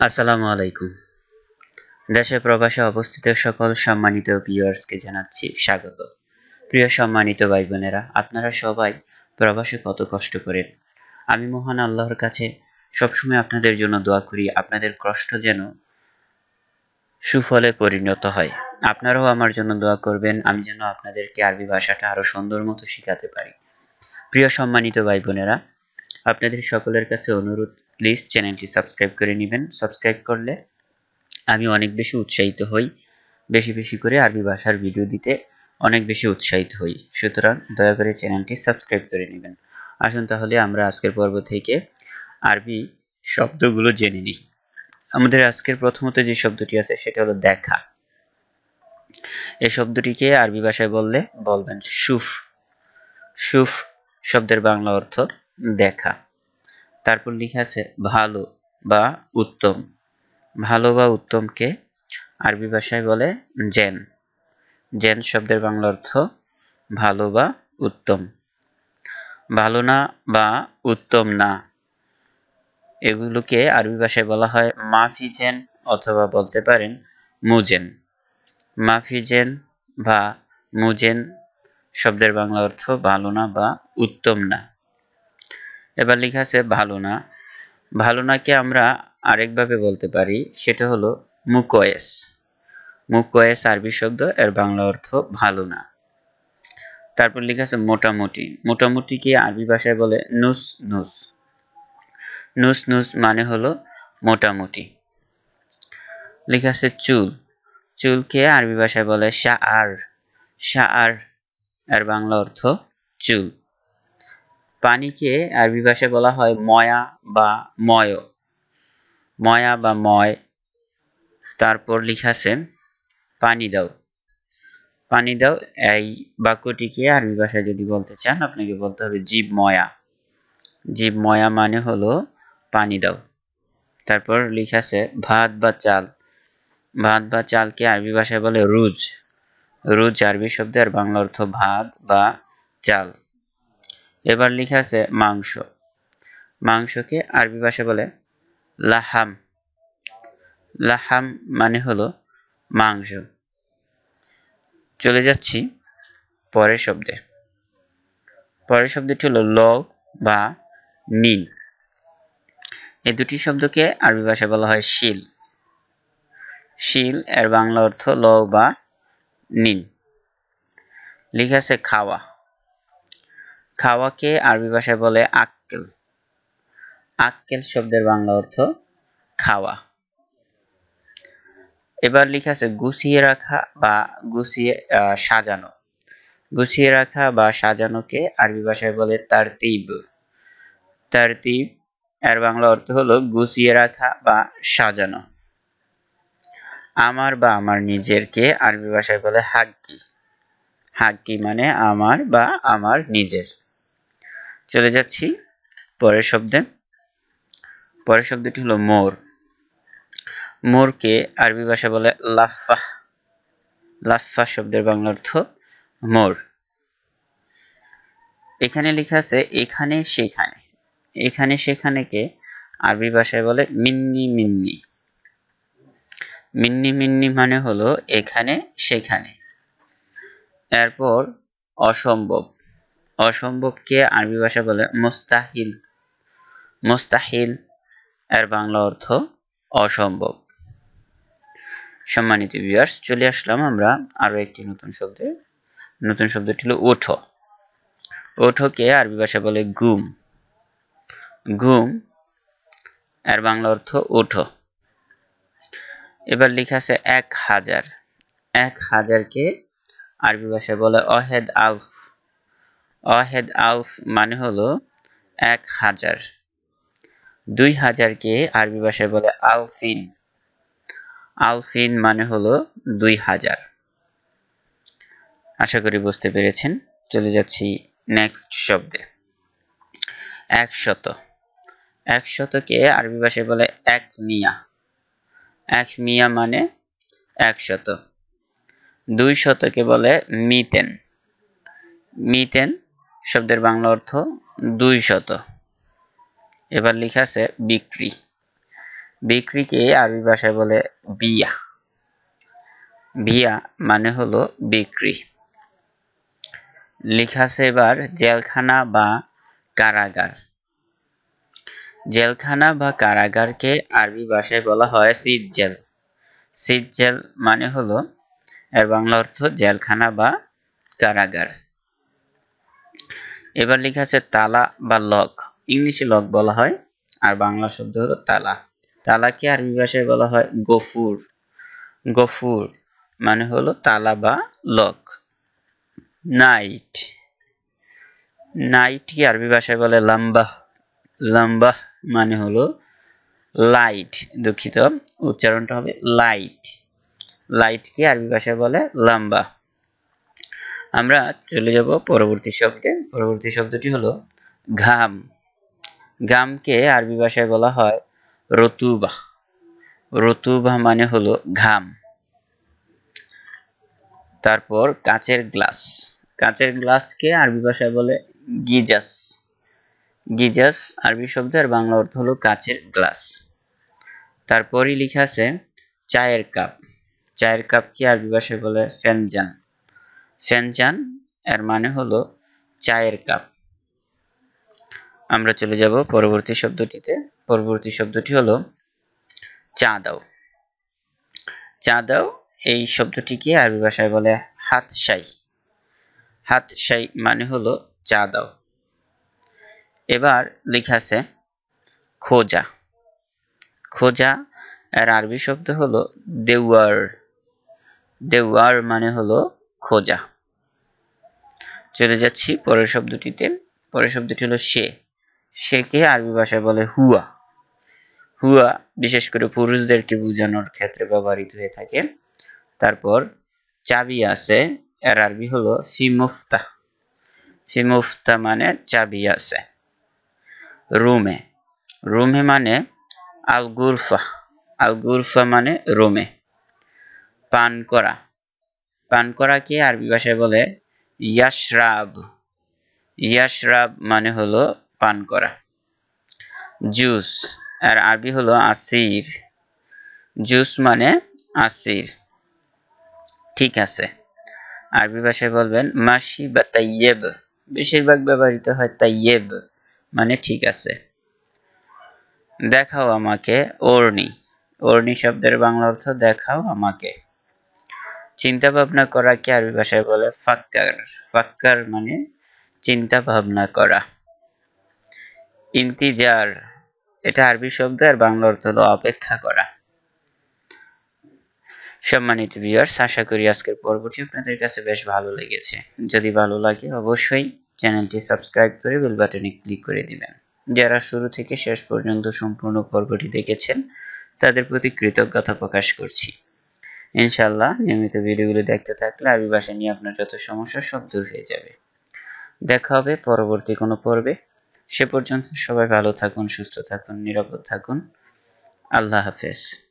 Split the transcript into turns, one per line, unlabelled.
আসসালামু আলাইকুম। দেশে প্রবাসে অবস্থিত সকল সম্মানিত ভিউয়ার্সকে জানাচ্ছি স্বাগত। প্রিয় সম্মানিত ভাই বোনেরা আপনারা সবাই প্রবাসে কত কষ্ট করেন? আমি মহান আল্লাহর কাছে সবসময় আপনাদের জন্য দোয়া করি, আপনাদের কষ্ট যেন সুফলে পরিণত হয়। আপনারাও আমার জন্য দোয়া করবেন, আমি যেন আপনাদেরকে আরবি ভাষাটা আরও সুন্দর মতো শেখাতে পারি। প্রিয় সম্মানিত ভাই বোনেরা আপনাদের সকলের কাছে অনুরোধ প্লিজ চ্যানেলটি সাবস্ক্রাইব করে নেবেন। সাবস্ক্রাইব করলে আমি অনেক বেশি উৎসাহিত হই, বেশি বেশি করে আরবি ভাষার ভিডিও দিতে অনেক বেশি উৎসাহিত হই। সুতরাং দয়া করে চ্যানেলটি সাবস্ক্রাইব করে নেবেন। আসুন তাহলে আমরা আজকের পর্ব থেকে আরবি শব্দগুলো জেনে নিই। আমাদের আজকের প্রথমত যে শব্দটি আছে সেটা হলো দেখা। এই শব্দটিকে আরবি ভাষায় বললে বলবেন সুফ সুফ শব্দের বাংলা অর্থ দেখা। তারপর লিখে আছে ভালো বা উত্তম। ভালো বা উত্তমকে আরবি ভাষায় বলে জেন। জেন শব্দের বাংলা অর্থ ভালো বা উত্তম। ভালো না বা উত্তম না, এগুলোকে আরবি ভাষায় বলা হয় মাফিজেন অথবা বলতে পারেন মুজেন। মাফিজেন বা মুজেন শব্দের বাংলা অর্থ ভালো না বা উত্তম না। এবার লেখা আছে ভালো না। ভালো নাকে আমরা আরেকভাবে বলতে পারি, সেটা হলো মুকয়েস। মুকয়েস আরবি শব্দ, এর বাংলা অর্থ ভালো না। তারপর লেখা আছে মোটামুটি। মোটামুটিকে আরবি ভাষায় বলে নুস নুস? নুস নুস মানে হলো মোটামুটি। লেখা আছে চুল। চুলকে আরবি ভাষায় বলে শাহ আর শাহ আর এর বাংলা অর্থ চুল। পানিকে আরবি ভাষায় বলা হয় ময়া বা ময়। ময়া বা ময়। তারপর লিখা আছে, পানি দাও। পানি দাও, এই বাক্যটিকে আরবি ভাষায় যদি বলতে চান, আপনাকে বলতে হবে জীব ময়া। জীব ময়া মানে হলো পানি দাও। তারপর লিখা আছে, ভাত বা চাল। ভাত বা চালকে আরবি ভাষায় বলে রুজ। রুজ আরবি শব্দের বাংলা অর্থ ভাত বা চাল। এবার লিখা আছে মাংস। মাংসকে আরবি ভাষা বলে লাহাম। লাহাম মানে হলো মাংস। চলে যাচ্ছি পরের শব্দে। পরের শব্দটি হলো ল বা নিন। এই দুটি শব্দকে আরবি ভাষায় বলা হয় শিল। শিল এর বাংলা অর্থ ল বা নিন। লিখা আছে খাওয়া। খাওয়াকে আরবি ভাষায় বলে আক্কেল। আক্কেল শব্দের বাংলা অর্থ খাওয়া। এবার লেখা আছে গুছিয়ে রাখা বা গুছিয়ে সাজানো। গুছিয়ে রাখা বা সাজানোকে আরবি ভাষায় বলে তারতিব। তারতিব, এর বাংলা অর্থ হলো গুছিয়ে রাখা বা সাজানো। আমার বা আমার নিজেরকে আরবি ভাষায় বলে হাক্কি হাক্কি মানে আমার বা আমার নিজের। চলে যাচ্ছি পরের শব্দে। পরের শব্দটি হলো মোর। মোরকে আরবি ভাষা বলে লাফা। লাফা শব্দের বাংলা অর্থ মোর। এখানে লেখা আছে এখানে সেখানে। এখানে সেখানেকে আরবি ভাষায় বলে মিন্নি মিন্নি। মিন্নি মিন্নি মানে হলো এখানে সেখানে। এরপর অসম্ভব। অসম্ভবকে আরবি ভাষা বলে মোস্তাহিল। মোস্তাহিল এর বাংলা অর্থ অসম্ভব। সম্মানিত ভিউয়ার্স চলে আসলাম আমরা আরও একটি নতুন শব্দে নতুন শব্দটি হলো ওঠো। ওঠোকে আরবি ভাষা বলে গুম। গুম এর বাংলা অর্থ ওঠো। এবার লেখা আছে এক হাজার। এক হাজারকে আরবি ভাষায় বলে অহেদ আলফ। অহেদ আলফ মানে হলো এক হাজার। দুই হাজারকে আরবি ভাষায় বলে আলফিন। আলফিন মানে হলো দুই হাজার। আশা করি বুঝতে পেরেছেন। চলে যাচ্ছি নেক্সট শব্দে। একশত। একশতকে আরবি ভাষায় বলে এক মিয়া এক মিয়া মানে একশত। দুই শতকে বলে মিতেন। মিতেন শব্দের বাংলা অর্থ দুই শত। এবার লেখা আছে বিক্রি। বিক্রিকে আরবি ভাষায় বলে বিয়া। বিয়া মানে হলো বিক্রি। লিখাছে এবার জেলখানা বা কারাগার। জেলখানা বা কারাগারকে আরবি ভাষায় বলা হয় সিজ্জেল। সিজ্জেল মানে হলো, এর বাংলা অর্থ জেলখানা বা কারাগার। এবার লেখা আছে তালা বা লক। ইংলিশে লক বলা হয়, আর বাংলা শব্দ হলো তালা। তালাকে আরবি ভাষায় বলা হয় গফুর। গফুর মানে হলো তালা বা লক। নাইট। নাইট কি আরবি ভাষায় বলে লম্বা লম্বা মানে হলো লাইট। দুঃখিত, উচ্চারণটা হবে লাইট। লাইট কি আরবি ভাষায় বলে লম্বা আমরা চলে যাব পরবর্তী শব্দে। পরবর্তী শব্দটি হলো ঘাম। ঘামকে আরবি ভাষায় বলা হয় রতুবা। রতুবা মানে হলো ঘাম। তারপর কাচের গ্লাস। কাচের গ্লাসকে আরবি ভাষায় বলে গিজাস। গিজাস আরবি শব্দ আর বাংলা অর্থ হলো কাচের গ্লাস। তারপরই লিখা আছে চায়ের কাপ। চায়ের কাপকে আরবি ভাষায় বলে ফ্যানজান ফ্যানজান এর মানে হলো চায়ের কাপ। আমরা চলে যাব পরবর্তী শব্দটিতে। পরবর্তী শব্দটি হলো চা দাও চা দাও এই শব্দটিকে আরবি ভাষায় বলে হাত সাই হাত সাই মানে হলো চা দাও এবার লেখা আছে খোঁজা। খোঁজা এর আরবি শব্দ হলো দেওয়ার। দেওয়ার মানে হলো খোঁজা। চলে যাচ্ছি পরের শব্দটিতে। পরের শব্দটি হলো সে। সেকে আরবি ভাষায় বলে হুয়া। হুয়া বিশেষ করে পুরুষদেরকে বোঝানোর ক্ষেত্রে ব্যবহৃত হয়ে থাকে। তারপর চাবি আছে, এর আরবি হলো ফিমুফতা ফিমুফতা মানে চাবি আছে। রুমে। রুমে মানে আলগুরফা। আলগুরফা মানে রুমে। পান করা। পান করাকে আরবি ভাষায় বলে ইয়াশরাব। ইয়াশরাব মানে হলো পান করা। জুস। আর আরবি হলো আসির। জুস মানে আসির। ঠিক আছে। আরবি ভাষায় বলবেন মাসি বা তাইয়েব। বেশিরভাগ ব্যবহৃত হয় তাইয়েব। মানে ঠিক আছে। দেখাও আমাকে, ওরনি। ওরনি শব্দের বাংলা অর্থ দেখাও আমাকে। চিন্তা ভাবনা করা কি আরবি ভাষায় বলে? ফাক্কার ফাক্কার মানে চিন্তা ভাবনা করা। ইন্তিজার, এটা আরবি শব্দ, আর বাংলা অর্থ হলো অপেক্ষা করা। সম্মানিত ভিউয়ার্স আশা করি আজকের পর্বটি আপনাদের কাছে বেশ ভালো লেগেছে। যদি ভালো লাগে, অবশ্যই চ্যানেলটি সাবস্ক্রাইব করে বেল বাটনে ক্লিক করে দিবেন। যারা শুরু থেকে শেষ পর্যন্ত সম্পূর্ণ পর্বটি দেখেছেন, তাদের প্রতি কৃতজ্ঞতা প্রকাশ করছি। ইনশাল্লাহ নিয়মিত ভিডিওগুলো দেখতে থাকলে আরবি ভাষা নিয়ে আপনার যত সমস্যা সব দূর হয়ে যাবে। দেখা হবে পরবর্তী কোনো পর্বে। সে পর্যন্ত সবাই ভালো থাকুন, সুস্থ থাকুন, নিরাপদ থাকুন। আল্লাহ হাফেজ।